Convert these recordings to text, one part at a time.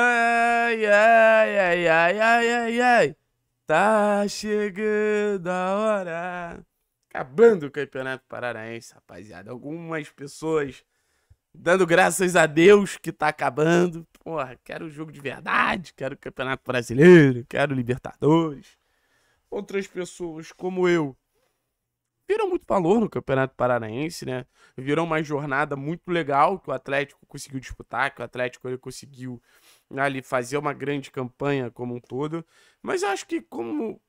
Ai, ai, ai, ai, ai, ai, ai. Tá chegando a hora. Acabando o Campeonato Paranaense, rapaziada. Algumas pessoas dando graças a Deus que tá acabando. Porra, quero o jogo de verdade, quero o Campeonato Brasileiro, quero Libertadores. Outras pessoas, como eu, viram muito valor no Campeonato Paranaense, né? Viram uma jornada muito legal que o Atlético conseguiu disputar, que o Atlético ele conseguiu ali fazer uma grande campanha como um todo. Mas eu acho que como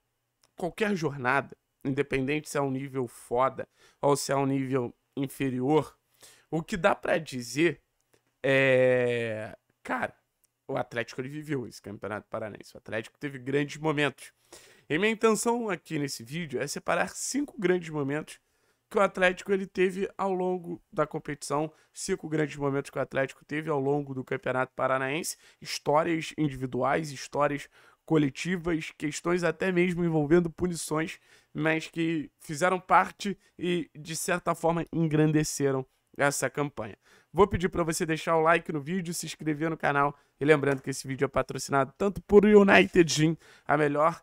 qualquer jornada, independente se é um nível foda ou se é um nível inferior, o que dá para dizer é, cara, o Atlético ele viveu esse Campeonato Paranaense. O Atlético teve grandes momentos. E minha intenção aqui nesse vídeo é separar cinco grandes momentos que o Atlético ele teve ao longo da competição, cinco grandes momentos que o Atlético teve ao longo do Campeonato Paranaense, histórias individuais, histórias coletivas, questões até mesmo envolvendo punições, mas que fizeram parte e de certa forma engrandeceram essa campanha. Vou pedir para você deixar o like no vídeo, se inscrever no canal e lembrando que esse vídeo é patrocinado tanto por United Gym, a melhor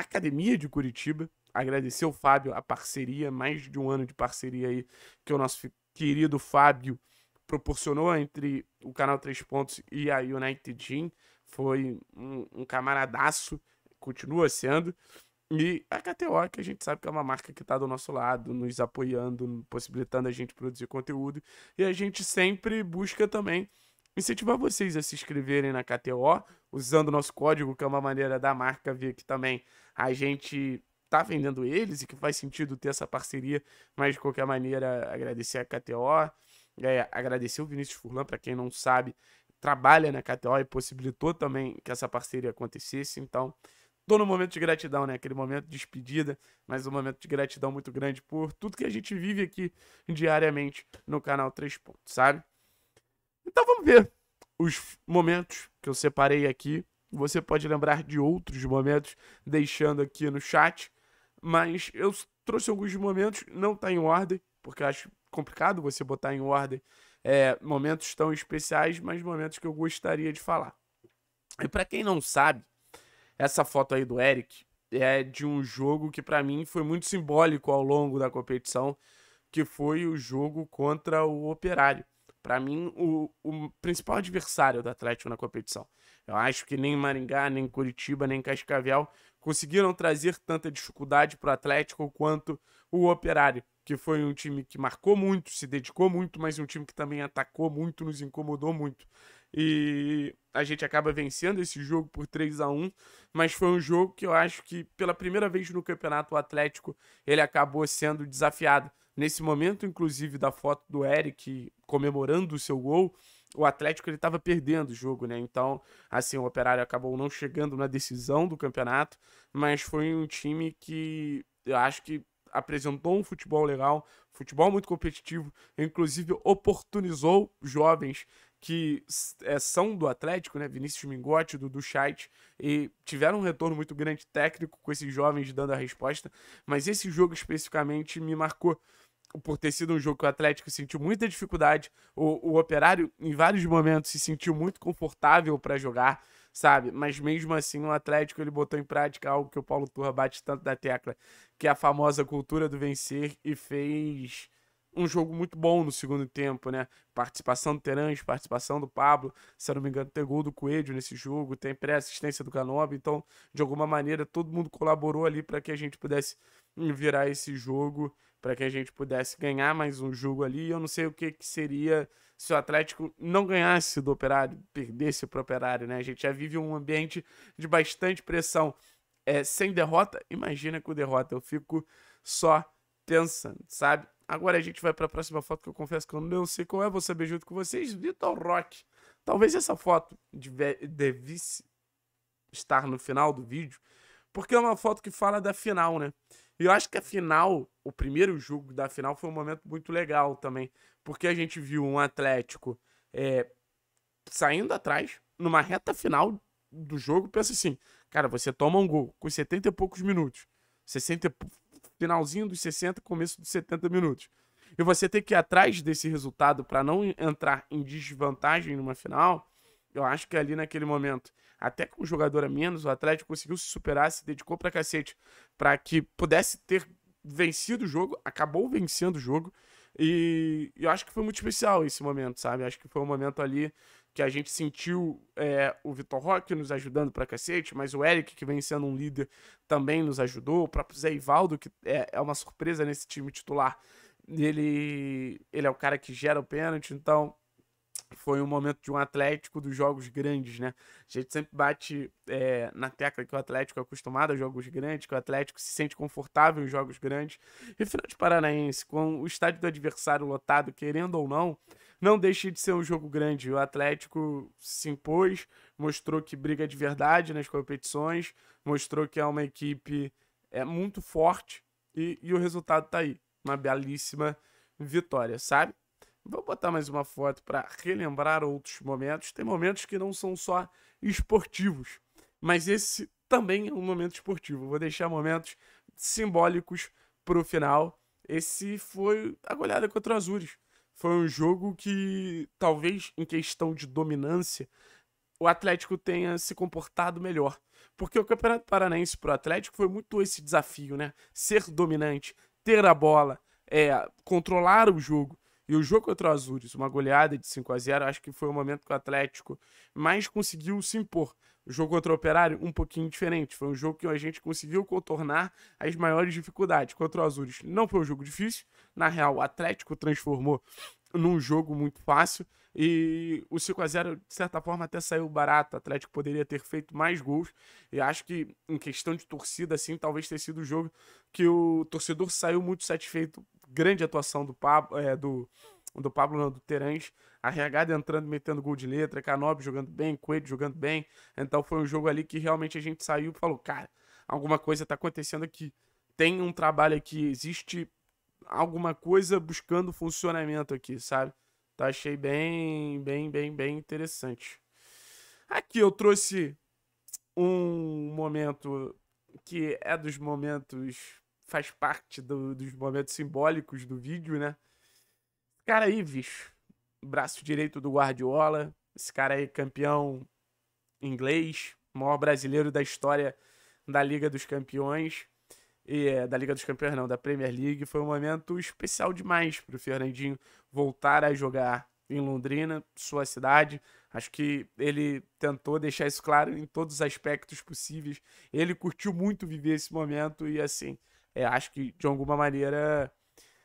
Academia de Curitiba. Agradecer o Fábio a parceria, mais de um ano de parceria aí que o nosso querido Fábio proporcionou entre o canal Três Pontos e a United Gym. Foi um, um camaradaço, continua sendo. E a KTO, que a gente sabe que é uma marca que está do nosso lado, nos apoiando, possibilitando a gente produzir conteúdo. E a gente sempre busca também incentivar vocês a se inscreverem na KTO, usando o nosso código, que é uma maneira da marca ver que também a gente tá vendendo eles e que faz sentido ter essa parceria, mas de qualquer maneira agradecer a KTO, é, agradecer o Vinícius Furlan, para quem não sabe, trabalha na KTO e possibilitou também que essa parceria acontecesse, então tô no momento de gratidão, né? Aquele momento de despedida, mas um momento de gratidão muito grande por tudo que a gente vive aqui diariamente no canal 3 Pontos, sabe? Então vamos ver os momentos que eu separei aqui. Você pode lembrar de outros momentos deixando aqui no chat, mas eu trouxe alguns momentos, não tá em ordem, porque acho complicado você botar em ordem é, momentos tão especiais, mas momentos que eu gostaria de falar. E para quem não sabe, essa foto aí do Eric é de um jogo que para mim foi muito simbólico ao longo da competição, que foi o jogo contra o Operário. Para mim, o, o principal adversário do Atlético na competição. Eu acho que nem Maringá, nem Curitiba, nem Cascavel conseguiram trazer tanta dificuldade para o Atlético quanto o Operário, que foi um time que marcou muito, se dedicou muito, mas um time que também atacou muito, nos incomodou muito. E a gente acaba vencendo esse jogo por 3 a 1 mas foi um jogo que eu acho que pela primeira vez no campeonato o Atlético ele acabou sendo desafiado. Nesse momento, inclusive, da foto do Eric comemorando o seu gol, o Atlético ele estava perdendo o jogo, né? Então, assim, o Operário acabou não chegando na decisão do campeonato, mas foi um time que eu acho que apresentou um futebol legal, futebol muito competitivo, inclusive oportunizou jovens que é, são do Atlético, né? Vinícius Mingotti, do Duchat, e tiveram um retorno muito grande técnico com esses jovens dando a resposta, mas esse jogo especificamente me marcou por ter sido um jogo que o Atlético sentiu muita dificuldade, o, o Operário em vários momentos se sentiu muito confortável para jogar, sabe? Mas mesmo assim o Atlético ele botou em prática algo que o Paulo Turra bate tanto da tecla, que é a famosa cultura do vencer e fez um jogo muito bom no segundo tempo, né? Participação do Terãs, participação do Pablo, se eu não me engano, tem gol do Coelho nesse jogo, tem pré-assistência do Canobi, então, de alguma maneira, todo mundo colaborou ali para que a gente pudesse virar esse jogo, para que a gente pudesse ganhar mais um jogo ali. Eu não sei o que, que seria se o Atlético não ganhasse do Operário, perdesse para o Operário, né? A gente já vive um ambiente de bastante pressão. É, sem derrota, imagina com derrota. Eu fico só pensando, sabe? Agora a gente vai para a próxima foto que eu confesso que eu não sei qual é, vou saber junto com vocês. Vitor Roque. Talvez essa foto devisse estar no final do vídeo, porque é uma foto que fala da final, né? E eu acho que a final, o primeiro jogo da final, foi um momento muito legal também, porque a gente viu um Atlético é, saindo atrás, numa reta final do jogo, pensa assim, cara, você toma um gol com 70 e poucos minutos, 60 finalzinho dos 60, começo dos 70 minutos. E você ter que ir atrás desse resultado para não entrar em desvantagem numa final, eu acho que ali naquele momento, até com o jogador a menos, o Atlético conseguiu se superar, se dedicou pra cacete para que pudesse ter vencido o jogo, acabou vencendo o jogo. E eu acho que foi muito especial esse momento, sabe? Acho que foi um momento ali que a gente sentiu é, o Vitor Roque nos ajudando pra cacete, mas o Eric, que vem sendo um líder, também nos ajudou. O próprio Zé Ivaldo, que é, é uma surpresa nesse time titular, ele, ele é o cara que gera o pênalti, então foi um momento de um Atlético dos jogos grandes, né? A gente sempre bate é, na tecla que o Atlético é acostumado a jogos grandes, que o Atlético se sente confortável em jogos grandes. E final de Paranaense, com o estádio do adversário lotado, querendo ou não, não deixe de ser um jogo grande. O Atlético se impôs, mostrou que briga de verdade nas competições, mostrou que é uma equipe é, muito forte e, e o resultado tá aí. Uma belíssima vitória, sabe? Vou botar mais uma foto para relembrar outros momentos. Tem momentos que não são só esportivos, mas esse também é um momento esportivo. Vou deixar momentos simbólicos para o final. Esse foi a goleada contra o Azures. Foi um jogo que, talvez em questão de dominância, o Atlético tenha se comportado melhor. Porque o Campeonato Paranaense para o Atlético foi muito esse desafio, né? Ser dominante, ter a bola, é, controlar o jogo. E o jogo contra o Azures, uma goleada de 5 a 0 acho que foi o momento que o Atlético mais conseguiu se impor. O jogo contra o Operário, um pouquinho diferente. Foi um jogo que a gente conseguiu contornar as maiores dificuldades. Contra o Azures não foi um jogo difícil. Na real, o Atlético transformou num jogo muito fácil. E o 5 a 0 de certa forma, até saiu barato. O Atlético poderia ter feito mais gols. E acho que, em questão de torcida, assim, talvez tenha sido o jogo que o torcedor saiu muito satisfeito grande atuação do Pablo, é, do, do Pablo, não, do Terãs. Arregada entrando, metendo gol de letra, Canobi jogando bem, Coelho jogando bem. Então foi um jogo ali que realmente a gente saiu e falou, cara, alguma coisa tá acontecendo aqui. Tem um trabalho aqui, existe alguma coisa buscando funcionamento aqui, sabe? Então achei bem, bem, bem, bem interessante. Aqui eu trouxe um momento que é dos momentos faz parte do, dos momentos simbólicos do vídeo, né? Cara aí, bicho, braço direito do Guardiola, esse cara aí campeão inglês, maior brasileiro da história da Liga dos Campeões. E, é, da Liga dos Campeões, não, da Premier League. Foi um momento especial demais para o Fernandinho voltar a jogar em Londrina, sua cidade. Acho que ele tentou deixar isso claro em todos os aspectos possíveis. Ele curtiu muito viver esse momento e, assim, é, acho que de alguma maneira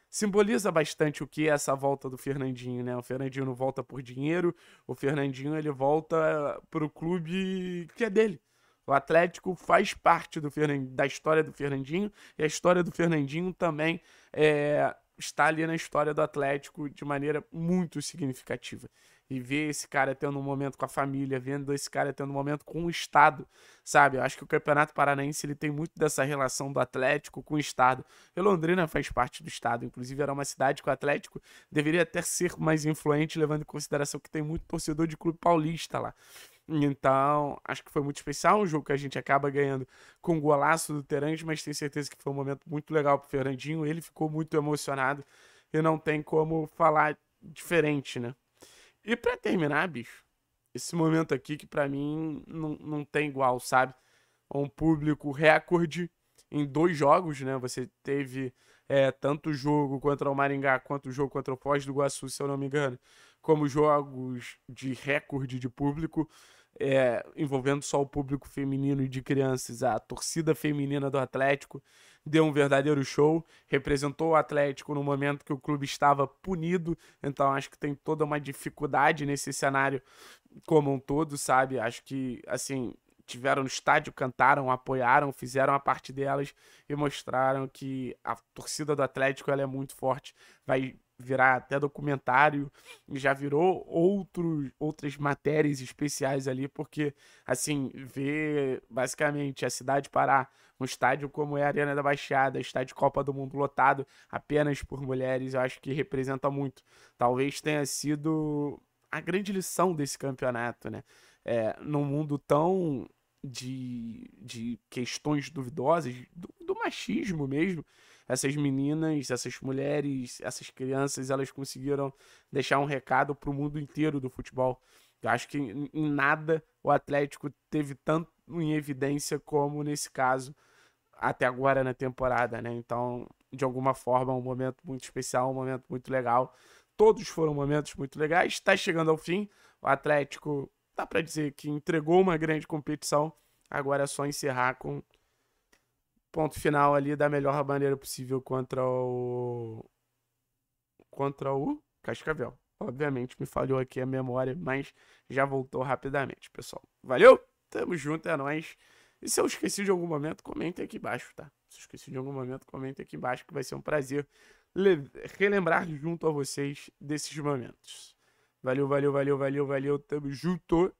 simboliza bastante o que é essa volta do Fernandinho, né? O Fernandinho não volta por dinheiro, o Fernandinho ele volta pro clube que é dele. O Atlético faz parte do da história do Fernandinho e a história do Fernandinho também é, está ali na história do Atlético de maneira muito significativa e ver esse cara tendo um momento com a família, vendo esse cara tendo um momento com o Estado, sabe? Eu acho que o Campeonato Paranaense ele tem muito dessa relação do Atlético com o Estado. E Londrina faz parte do Estado, inclusive era uma cidade que o Atlético deveria até ser mais influente, levando em consideração que tem muito torcedor de clube paulista lá. Então, acho que foi muito especial, um jogo que a gente acaba ganhando com o golaço do Terãs, mas tenho certeza que foi um momento muito legal pro Fernandinho, ele ficou muito emocionado e não tem como falar diferente, né? E para terminar, bicho, esse momento aqui que para mim não, não tem igual, sabe? Um público recorde em dois jogos, né? Você teve é, tanto o jogo contra o Maringá quanto o jogo contra o Foz do Iguaçu, se eu não me engano, como jogos de recorde de público é, envolvendo só o público feminino e de crianças, a torcida feminina do Atlético deu um verdadeiro show, representou o Atlético no momento que o clube estava punido, então acho que tem toda uma dificuldade nesse cenário como um todo, sabe? Acho que, assim, tiveram no estádio, cantaram, apoiaram, fizeram a parte delas e mostraram que a torcida do Atlético ela é muito forte, vai virar até documentário, já virou outro, outras matérias especiais ali, porque, assim, ver basicamente a cidade parar um estádio como é a Arena da Baixada, estádio Copa do Mundo lotado apenas por mulheres, eu acho que representa muito. Talvez tenha sido a grande lição desse campeonato, né? É, num mundo tão de, de questões duvidosas, do, do machismo mesmo, essas meninas, essas mulheres, essas crianças, elas conseguiram deixar um recado para o mundo inteiro do futebol. Eu acho que em nada o Atlético teve tanto em evidência como nesse caso até agora na temporada, né? Então, de alguma forma, um momento muito especial, um momento muito legal. Todos foram momentos muito legais. Está chegando ao fim. O Atlético, dá para dizer que entregou uma grande competição. Agora é só encerrar com ponto final ali da melhor maneira possível contra o contra o Cascavel. Obviamente me falhou aqui a memória, mas já voltou rapidamente, pessoal. Valeu? Tamo junto, é nóis. E se eu esqueci de algum momento, comentem aqui embaixo, tá? Se eu esqueci de algum momento, comentem aqui embaixo, que vai ser um prazer relembrar junto a vocês desses momentos. Valeu, valeu, valeu, valeu, valeu. Tamo junto.